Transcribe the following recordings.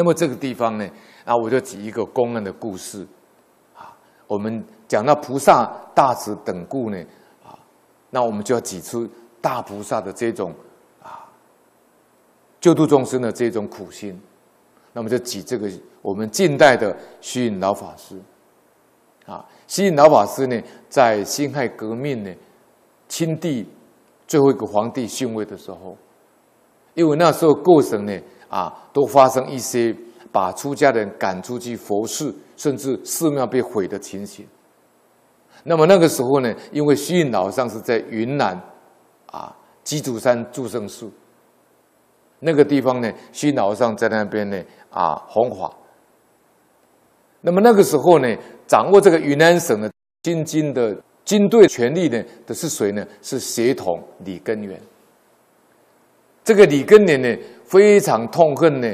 那么这个地方呢，啊，我就举一个公案的故事，啊，我们讲到菩萨大慈等故呢，啊，那我们就要举出大菩萨的这种啊，救度众生的这种苦心，那么就举这个我们近代的虚云老法师，啊，虚云老法师呢，在辛亥革命呢，清帝最后一个皇帝逊位的时候，因为那时候各省呢。啊，都发生一些把出家人赶出去佛寺，甚至寺庙被毁的情形。那么那个时候呢，因为虚云老上是在云南啊鸡足山住圣寺，那个地方呢，虚云老上在那边呢啊弘法。那么那个时候呢，掌握这个云南省的金军的军队权力呢的是谁呢？是协同李根源。这个李根源呢？非常痛恨呢，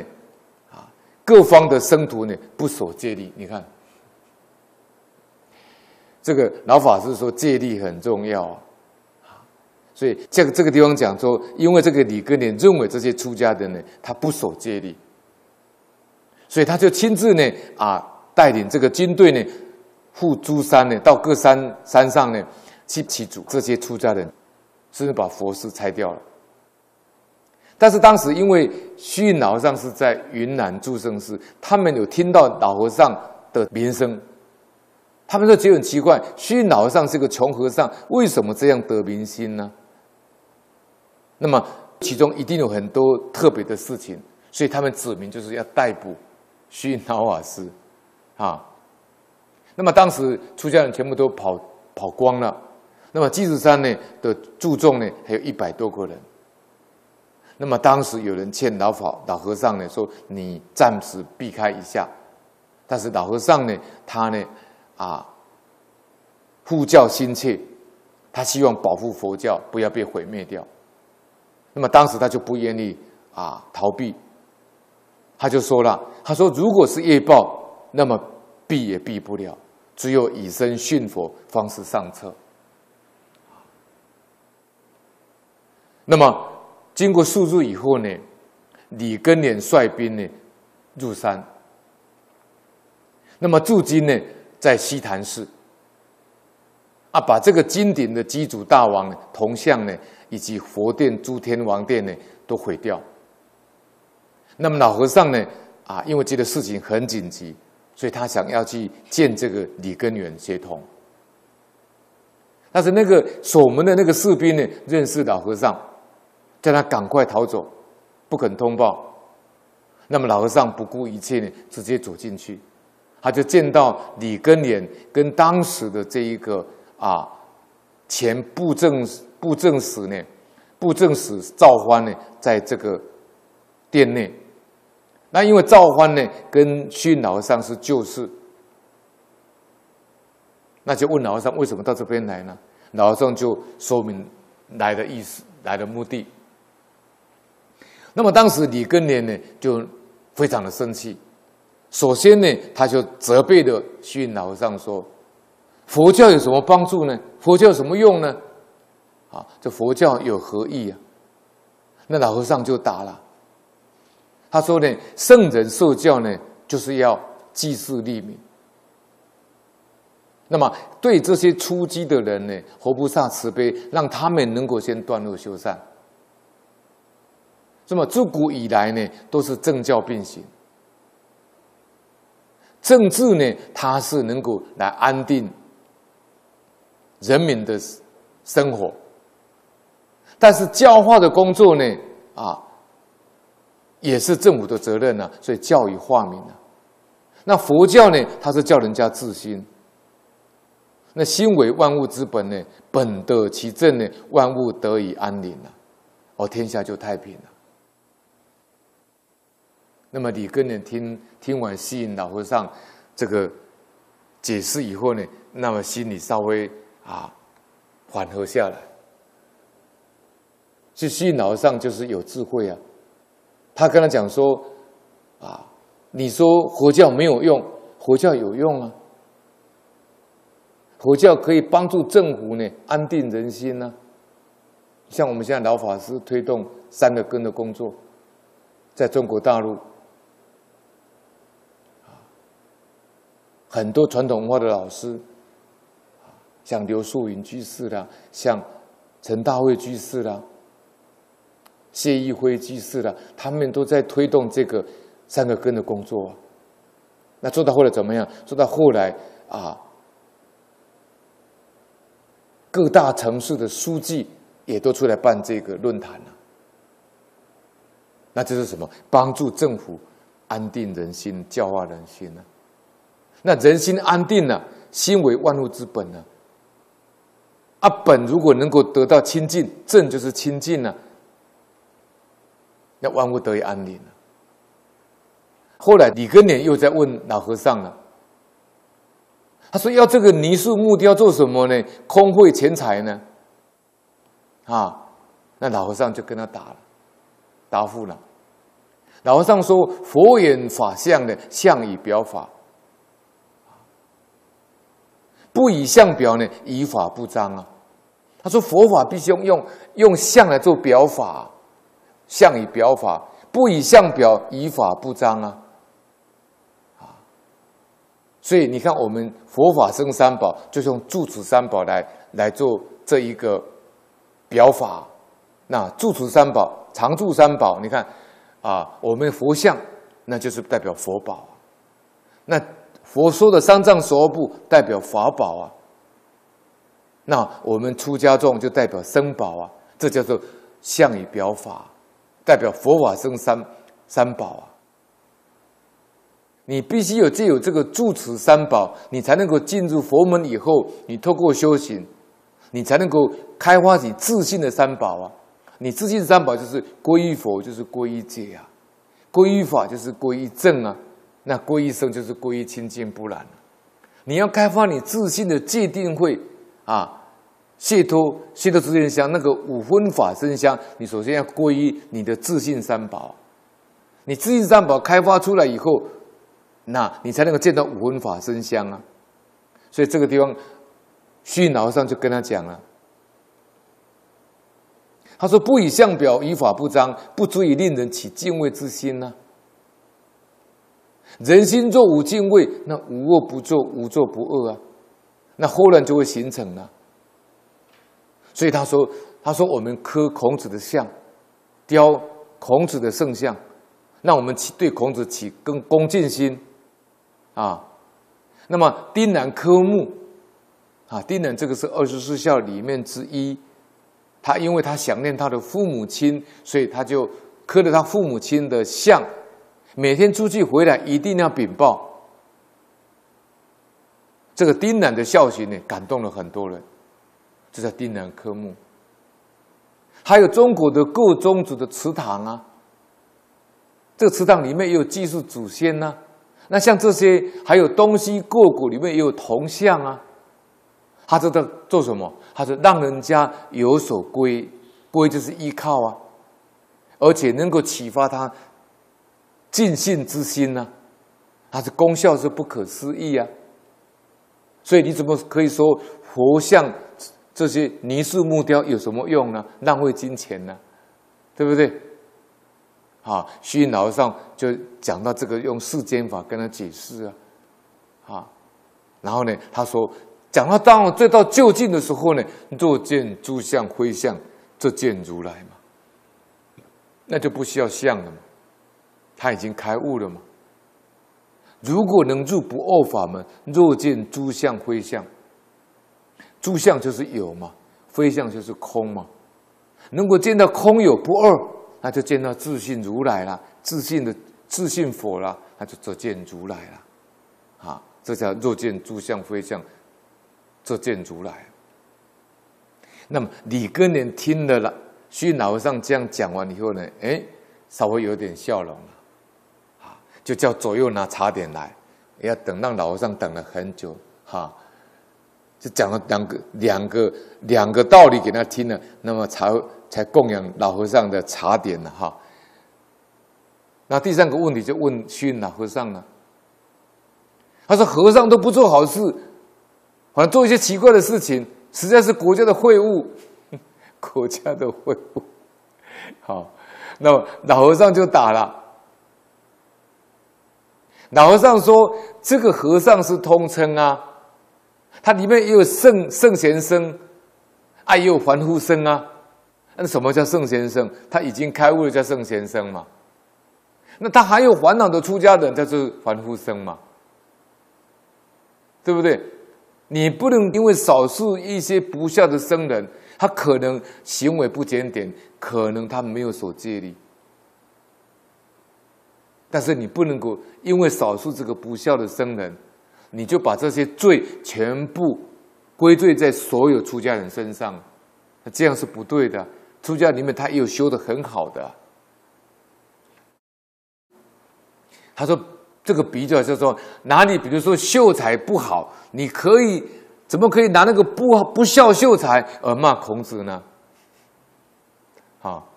啊，各方的僧徒呢不守戒律。你看，这个老法师说戒律很重要啊，所以这个这个地方讲说，因为这个李根年认为这些出家的呢，他不守戒律，所以他就亲自呢啊带领这个军队呢赴诸山呢，到各山山上呢去祈祖这些出家人，甚至把佛寺拆掉了。但是当时因为虚云老和尚是在云南住生寺，他们有听到老和尚的名声，他们就觉得很奇怪：虚云老和尚是个穷和尚，为什么这样得民心呢？那么其中一定有很多特别的事情，所以他们指明就是要逮捕虚云老法师啊。那么当时出家人全部都跑跑光了，那么鸡子山呢的住众呢还有一百多个人。那么当时有人劝老法老和尚呢，说你暂时避开一下。但是老和尚呢，他呢，啊，护教心切，他希望保护佛教不要被毁灭掉。那么当时他就不愿意啊逃避，他就说了，他说如果是业报，那么避也避不了，只有以身殉佛方式上策。那么。经过数日以后呢，李根源率兵呢入山。那么驻军呢在西坛寺，啊，把这个金顶的基主大王呢铜像呢以及佛殿、诸天王殿呢都毁掉。那么老和尚呢啊，因为这个事情很紧急，所以他想要去见这个李根源协同。但是那个守门的那个士兵呢认识老和尚。叫他赶快逃走，不肯通报。那么老和尚不顾一切呢，直接走进去，他就见到李根年跟当时的这一个啊前布政布政使呢，布政使赵欢呢，在这个殿内。那因为赵欢呢跟训老和尚是旧事，那就问老和尚为什么到这边来呢？老和尚就说明来的意思，来的目的。那么当时李根年呢就非常的生气，首先呢他就责备的虚云老和尚说：“佛教有什么帮助呢？佛教有什么用呢？啊，这佛教有何意啊？”那老和尚就答了，他说呢：“圣人受教呢就是要济世利民。那么对这些出击的人呢，活菩萨慈悲，让他们能够先断恶修善。”那么自古以来呢，都是政教并行。政治呢，它是能够来安定人民的生活，但是教化的工作呢，啊，也是政府的责任呢。所以教育化民啊，那佛教呢，它是叫人家自心。那心为万物之本呢，本得其正呢，万物得以安宁了，哦，天下就太平了。那么李根呢，听听完西引老和尚这个解释以后呢，那么心里稍微啊缓和下来。就西引老和尚就是有智慧啊，他跟他讲说啊，你说佛教没有用，佛教有用啊，佛教可以帮助政府呢安定人心呢。像我们现在老法师推动三个根的工作，在中国大陆。很多传统文化的老师，像刘素云居士啦，像陈大卫居士啦，谢义辉居士啦，他们都在推动这个三个根的工作。那做到后来怎么样？做到后来啊，各大城市的书记也都出来办这个论坛了。那这是什么？帮助政府安定人心、教化人心呢？那人心安定了，心为万物之本呢？啊，本如果能够得到清净，正就是清净了，那万物得以安宁了。后来李根年又在问老和尚了，他说：“要这个泥塑木雕做什么呢？空会钱财呢？”啊，那老和尚就跟他打了。答复了，老和尚说：“佛言法相呢，相以表法，不以相表呢，以法不彰啊。”他说：“佛法必须用用用相来做表法，相以表法，不以相表，以法不彰啊。”啊，所以你看，我们佛法生三宝，就用住持三宝来来做这一个表法。那住持三宝。常住三宝，你看，啊，我们佛像，那就是代表佛宝；那佛说的三藏十二部代表法宝啊。那我们出家众就代表僧宝啊，这叫做相以表法，代表佛法僧三三宝啊。你必须有既有这个住持三宝，你才能够进入佛门以后，你透过修行，你才能够开发起自信的三宝啊。你自信三宝就是皈依佛，就是皈依戒啊；皈依法就是皈依正啊；那皈依僧就是皈依清净不染。你要开发你自信的戒定慧啊，解脱解脱自性香那个五分法身香，你首先要皈依你的自信三宝。你自信三宝开发出来以后，那你才能够见到五分法身香啊。所以这个地方，虚脑上就跟他讲了。他说：“不以相表，以法不彰，不足以令人起敬畏之心呢。人心若无敬畏，那无恶不作，无作不恶啊，那后然就会形成了。所以他说：‘他说我们刻孔子的像，雕孔子的圣像，那我们起对孔子起更恭敬心啊。那么丁南科目啊，丁南这个是二十四孝里面之一。’他因为他想念他的父母亲，所以他就刻了他父母亲的像，每天出去回来一定要禀报。这个丁南的孝行呢，感动了很多人，这叫丁南科目。还有中国的各宗族的祠堂啊，这个祠堂里面也有祭祀祖先呐。那像这些，还有东西各国里面也有铜像啊。他这在做什么？他是让人家有所归，归就是依靠啊，而且能够启发他尽信之心呢。它的功效是不可思议啊。所以你怎么可以说佛像这些泥塑木雕有什么用呢？浪费金钱呢？对不对？啊，虚云老和尚就讲到这个，用世间法跟他解释啊，啊，然后呢，他说。讲到当最到就近的时候呢，若见诸相非相，则见如来嘛。那就不需要相了嘛，他已经开悟了嘛。如果能入不二法门，若见诸相非相，诸相就是有嘛，非相就是空嘛。能够见到空有不二，那就见到自信如来了，自信的自信佛了，那就则见如来了。啊，这叫若见诸相非相。这见如来。那么李根年听了了，虚老和尚这样讲完以后呢，哎，稍微有点笑容了，就叫左右拿茶点来，要等让老和尚等了很久，哈，就讲了两个两个两个道理给他听了，那么才才供养老和尚的茶点呢，哈。那第三个问题就问虚老和尚了，他说和尚都不做好事。反正做一些奇怪的事情，实在是国家的秽物，国家的秽物。好，那老和尚就打了。老和尚说：“这个和尚是通称啊，它里面也有圣圣贤僧，啊，也有凡夫僧啊。那什么叫圣贤僧？他已经开悟了，叫圣贤僧嘛。那他还有烦恼的出家人，叫做凡夫僧嘛，对不对？你不能因为少数一些不孝的僧人，他可能行为不检点，可能他没有守戒律。”但是你不能够因为少数这个不孝的僧人，你就把这些罪全部归罪在所有出家人身上，那这样是不对的。出家里面他也有修的很好的。他说这个比较叫做哪里，比如说秀才不好，你可以怎么可以拿那个不不孝秀才而骂孔子呢？好，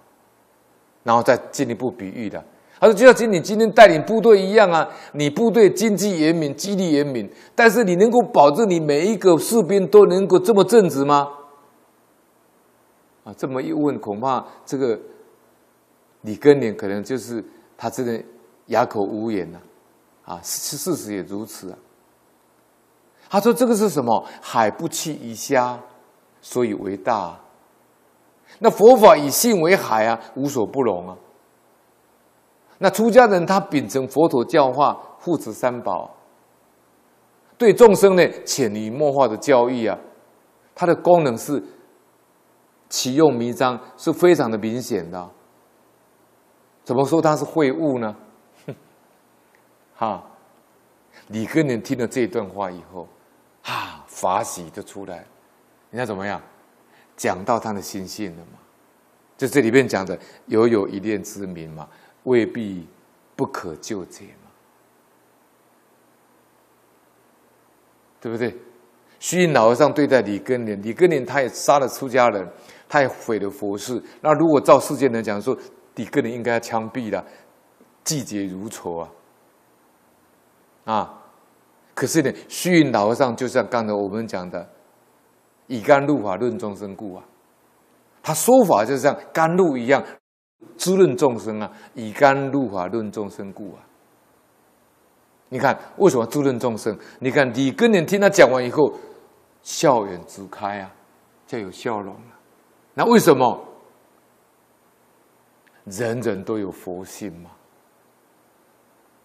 然后再进一步比喻的。他说：“就像你今天带领部队一样啊，你部队经济严明，纪律严明，但是你能够保证你每一个士兵都能够这么正直吗？”啊，这么一问，恐怕这个李根年可能就是他真的哑口无言了。啊，事事实也如此啊。他说：“这个是什么？海不欺鱼虾，所以为大。那佛法以性为海啊，无所不容啊。”那出家人他秉承佛陀教化，护持三宝，对众生呢潜移默化的教育啊，它的功能是启用弥彰，是非常的明显的。怎么说它是会悟呢？哈，李根年听了这段话以后，啊，法喜就出来，你看怎么样？讲到他的心性了嘛？就这里面讲的“犹有一念之明”嘛。未必不可救解嘛，对不对？虚云老和尚对待李根年，李根年他也杀了出家人，他也毁了佛寺。那如果照世间人讲说，李根年应该要枪毙了，季节如仇啊！啊，可是呢，虚云老和尚就像刚才我们讲的，以甘露法论众生故啊，他说法就像甘露一样。滋润众生啊，以甘露法论众生故啊！你看为什么滋润众生？你看李根年听他讲完以后，笑颜直开啊，就有笑容了。那为什么？人人都有佛性嘛？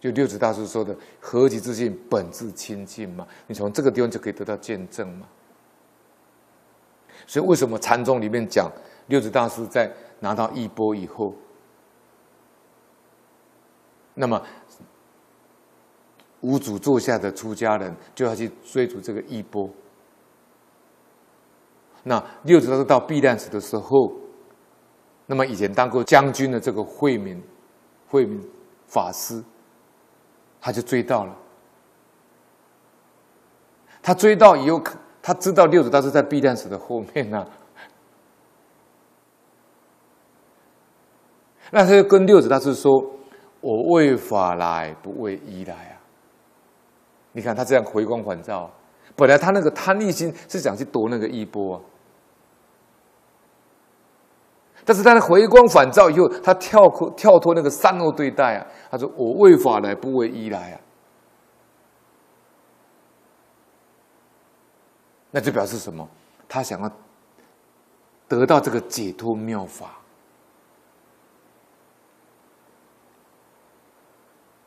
就六祖大师说的“何其自信，本自清净”嘛。你从这个地方就可以得到见证嘛。所以为什么禅宗里面讲六祖大师在？拿到衣钵以后，那么五祖座下的出家人就要去追逐这个衣钵。那六祖大师到避难寺的时候，那么以前当过将军的这个慧明，慧明法师，他就追到了。他追到以后，他知道六祖大师在避难寺的后面呢。那他就跟六子大师说：“我为法来，不为依来啊！”你看他这样回光返照，本来他那个贪利心是想去夺那个衣钵啊，但是他的回光返照以后，他跳脱跳脱那个善恶对待啊。他说：“我为法来，不为依来啊！”那就表示什么？他想要得到这个解脱妙法。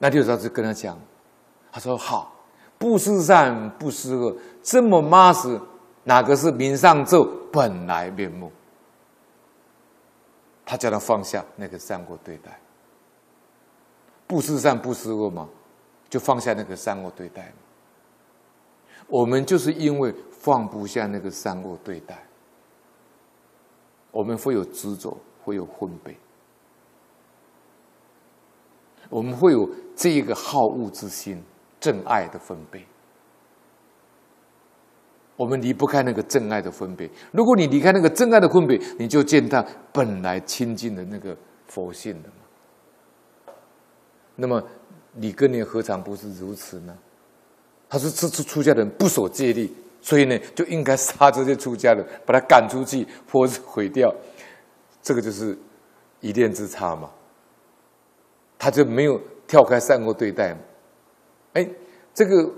那六祖就跟他讲，他说：“好，不思善，不思恶，这么骂死，哪个是明上咒本来面目？”他叫他放下那个善恶对待，不思善，不思恶嘛，就放下那个善恶对待。我们就是因为放不下那个善恶对待，我们会有执着，会有分别。我们会有这一个好恶之心、正爱的分别，我们离不开那个正爱的分别。如果你离开那个正爱的分别，你就见到本来清净的那个佛性的嘛。那么你跟你何尝不是如此呢？他说：“这出出家人不守戒律，所以呢，就应该杀这些出家人，把他赶出去，或是毁掉。这个就是一念之差嘛。”他就没有跳开善恶对待嘛哎，这个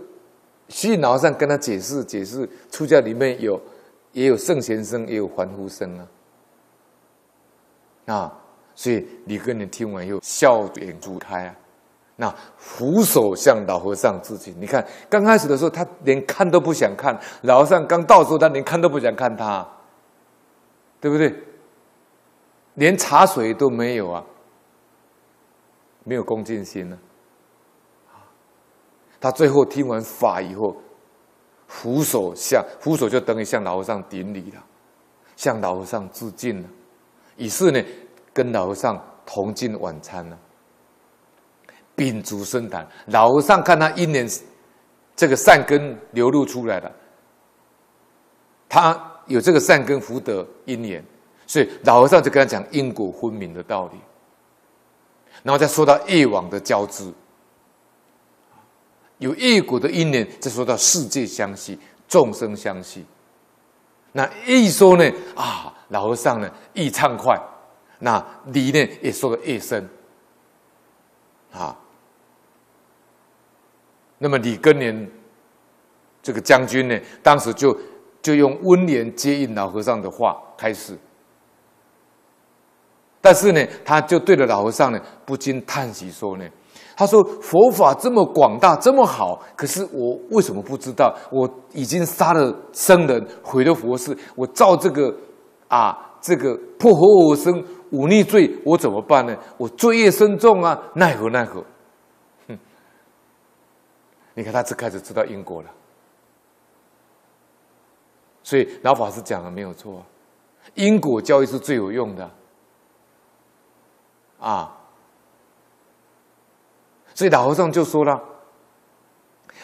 虚云老和尚跟他解释解释，出家里面有也有圣贤声，也有凡夫声啊。啊，所以李根你听完以后笑眼逐开啊，那俯首向老和尚致敬。你看刚开始的时候，他连看都不想看，老和尚刚到时候，他连看都不想看他，对不对？连茶水都没有啊，没有恭敬心呢。他最后听完法以后，俯首向俯首就等于向老和尚顶礼了，向老和尚致敬了，于是呢，跟老和尚同进晚餐了，秉烛生谈。老和尚看他一年这个善根流露出来了，他有这个善根福德因缘，所以老和尚就跟他讲因果分明的道理，然后再说到业往的交织。有业果的因缘，再说到世界相系、众生相系。那一说呢，啊，老和尚呢，一畅快。那理呢，也说的越深。啊，那么李根年这个将军呢，当时就就用温言接应老和尚的话开始。但是呢，他就对着老和尚呢，不禁叹息说呢。他说：“佛法这么广大，这么好，可是我为什么不知道？我已经杀了僧人，毁了佛寺，我造这个啊，这个破和我生忤逆罪，我怎么办呢？我罪业深重啊，奈何奈何？哼！你看，他这开始知道因果了。所以老法师讲的没有错，因果教育是最有用的。”啊所以老和尚就说了：“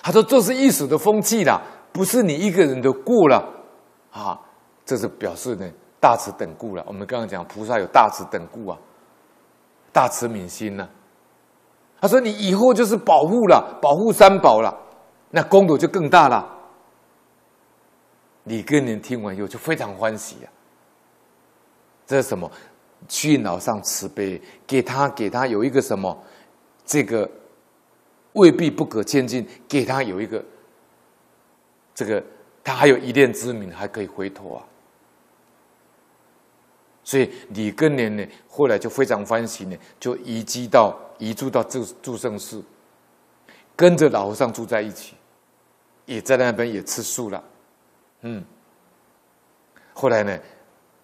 他说这是一时的风气啦，不是你一个人的过了啊。这是表示呢大慈等故了。我们刚刚讲菩萨有大慈等故啊，大慈悯心呢。他说你以后就是保护了，保护三宝了，那功德就更大了。李根年听完以后就非常欢喜呀。这是什么？去老上慈悲，给他给他有一个什么这个。”未必不可千金，给他有一个，这个他还有一念之明，还可以回头啊。所以李根年呢，后来就非常欢喜呢，就移居到移住到住住圣寺，跟着老和尚住在一起，也在那边也吃素了。嗯，后来呢，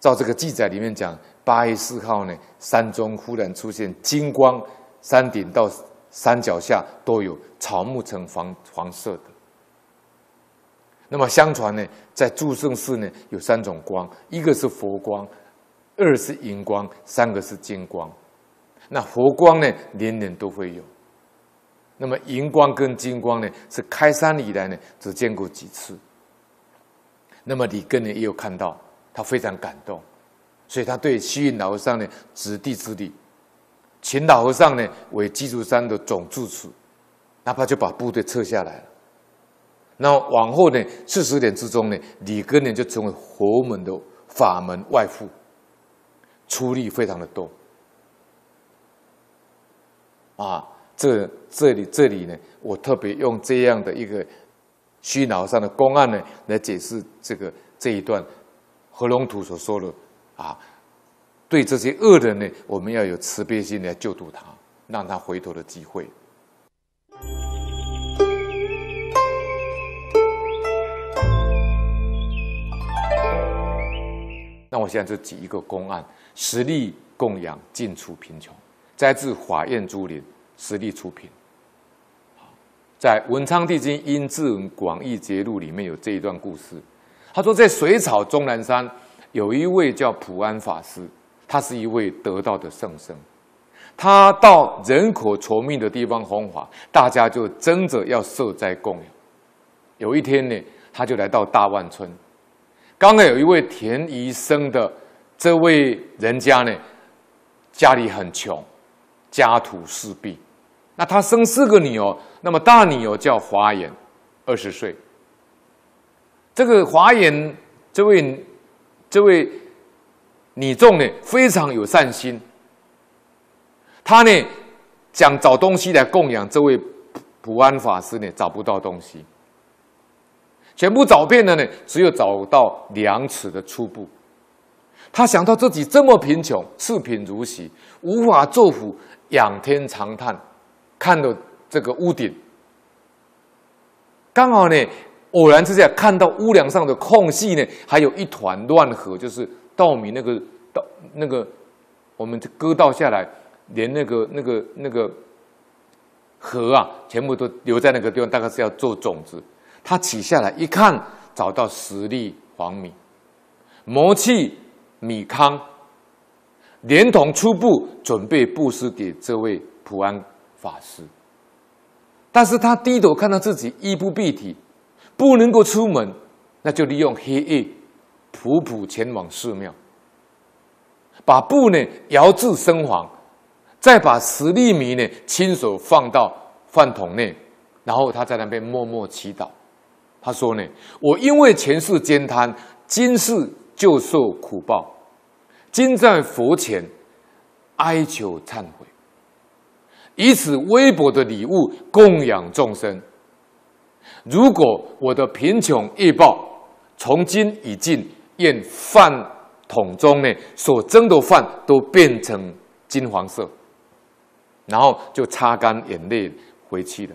照这个记载里面讲，八月四号呢，山中忽然出现金光，山顶到。山脚下都有草木呈黄黄色的。那么相传呢，在祝圣寺呢有三种光，一个是佛光，二是银光，三个是金光。那佛光呢，年年都会有。那么银光跟金光呢，是开山以来呢只见过几次。那么李根呢也有看到，他非常感动，所以他对虚云老和尚呢指地之礼。请老和尚呢为基督山的总住持，哪怕就把部队撤下来了。那往后呢，四十年之中呢，李根呢就成为佛门的法门外父，出力非常的多。啊，这这里这里呢，我特别用这样的一个虚脑上的公案呢，来解释这个这一段何龙图所说的啊。对这些恶人呢，我们要有慈悲心来救度他，让他回头的机会。那我现在就举一个公案：实力供养，尽出贫穷，摘自华严竹林，实力出品。在文昌帝君殷志文广义节录里面有这一段故事。他说，在水草终南山有一位叫普安法师。他是一位得道的圣僧，他到人口稠密的地方弘法，大家就争着要设斋供养。有一天呢，他就来到大万村，刚刚有一位田医生的这位人家呢，家里很穷，家徒四壁。那他生四个女儿，那么大女儿叫华严，二十岁。这个华严，这位，这位。你众呢非常有善心，他呢想找东西来供养这位普安法师呢找不到东西，全部找遍了呢，只有找到两尺的初步。他想到自己这么贫穷，四贫如洗，无法作福，仰天长叹，看到这个屋顶，刚好呢，偶然之下看到屋梁上的空隙呢，还有一团乱河，就是稻米那个稻那个，我们割稻下来，连那个那个那个河啊，全部都留在那个地方，大概是要做种子。他取下来一看，找到十粒黄米，磨去。米糠，连同初步准备布施给这位普安法师，但是他低头看到自己衣不蔽体，不能够出门，那就利用黑夜，普普前往寺庙，把布呢摇至生黄，再把十粒米呢亲手放到饭桶内，然后他在那边默默祈祷。他说呢：“我因为前世兼贪，今世。”就受苦报，今在佛前哀求忏悔，以此微薄的礼物供养众生。如果我的贫穷易报从今已尽，愿饭桶中呢所蒸的饭都变成金黄色，然后就擦干眼泪回去了。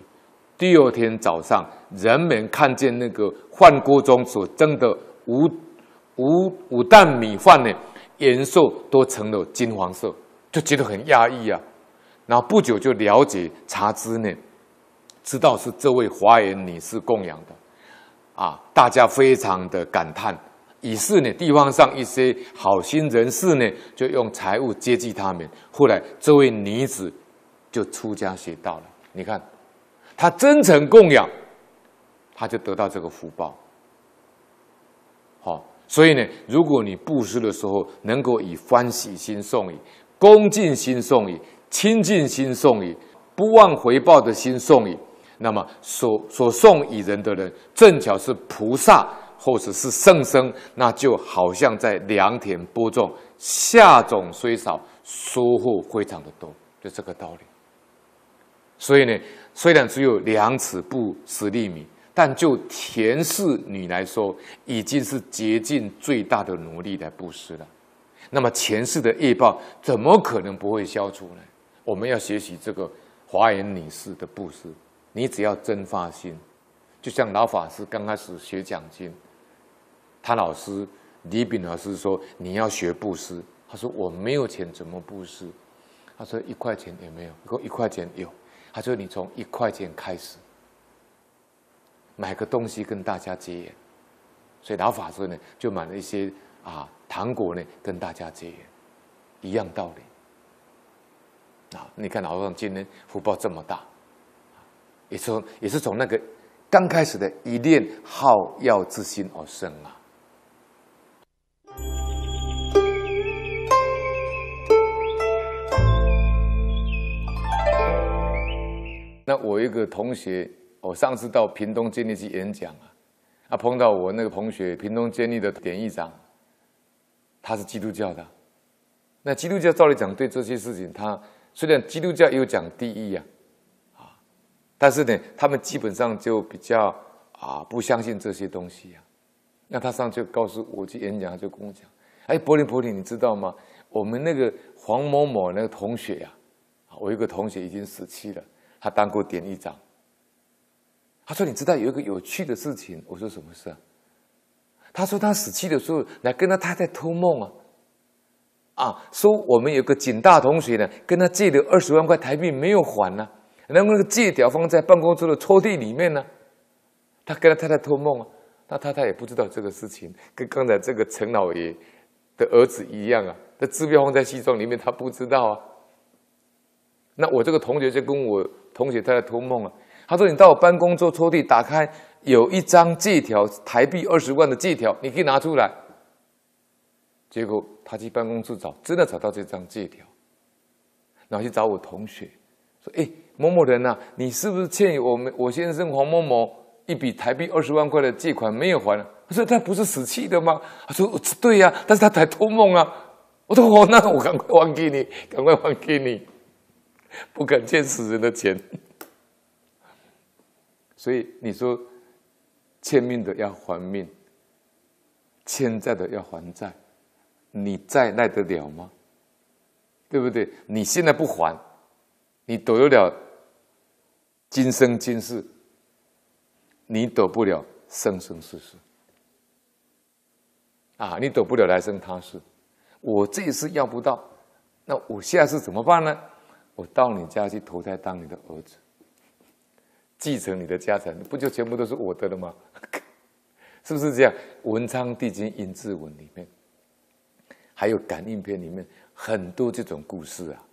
第二天早上，人们看见那个饭锅中所蒸的五。五五担米饭呢，颜色都成了金黄色，就觉得很压抑啊。然后不久就了解查知呢，知道是这位华严女士供养的，啊，大家非常的感叹。于是呢，地方上一些好心人士呢，就用财物接济他们。后来这位女子就出家学道了。你看，她真诚供养，她就得到这个福报。好。所以呢，如果你布施的时候能够以欢喜心送礼、恭敬心送礼、亲近心送礼、不忘回报的心送礼，那么所所送以人的人，正巧是菩萨或者是圣僧，那就好像在良田播种，下种虽少，收获非常的多，就这个道理。所以呢，虽然只有两尺布十粒米。但就田氏女来说，已经是竭尽最大的努力来布施了。那么前世的业报怎么可能不会消除呢？我们要学习这个华严女士的布施。你只要真发心，就像老法师刚开始学讲经，他老师李炳老师说你要学布施，他说我没有钱怎么布施？他说一块钱也没有，我一块钱有，他说你从一块钱开始。买个东西跟大家结缘，所以老法师呢就买了一些啊糖果呢跟大家结缘，一样道理。啊，你看老和尚今天福报这么大，也从也是从那个刚开始的一念好药之心而生啊。那我一个同学。我上次到屏东监狱去演讲啊，啊碰到我那个同学，屏东监狱的典狱长，他是基督教的。那基督教照理讲，对这些事情，他虽然基督教有讲第一呀，啊，但是呢，他们基本上就比较啊不相信这些东西呀。那他上去告诉我去演讲，他就跟我讲：“哎，柏林柏林，你知道吗？我们那个黄某某那个同学呀，我有个同学已经死去了，他当过典狱长。”他说：“你知道有一个有趣的事情。”我说：“什么事啊？”他说：“他死去的时候来跟他太太托梦啊，啊，说我们有个景大同学呢，跟他借了二十万块台币没有还呢，然后那个借条放在办公桌的抽屉里面呢。他跟他太太托梦啊，那太太也不知道这个事情，跟刚才这个陈老爷的儿子一样啊，那支票放在西装里面，他不知道啊。那我这个同学就跟我同学太太托梦啊。”他说：“你到我办公桌抽屉打开，有一张借条，台币二十万的借条，你可以拿出来。”结果他去办公室找，真的找到这张借条，然后去找我同学说：“哎，某某人呐，你是不是欠我们我先生黄某某一笔台币二十万块的借款没有还？”他说：“他不是死气的吗？”他说：“对呀，但是他才托梦啊。”我说：“哦，那我赶快还给你，赶快还给你，不敢欠死人的钱。”所以你说欠命的要还命，欠债的要还债，你债耐得了吗？对不对？你现在不还，你躲得了今生今世，你躲不了生生世世。啊，你躲不了来生他世。我这一次要不到，那我下次怎么办呢？我到你家去投胎当你的儿子，继承你的家产，不就全部都是我的了吗？是不是这样？文昌帝君阴字文里面，还有感应篇里面很多这种故事啊。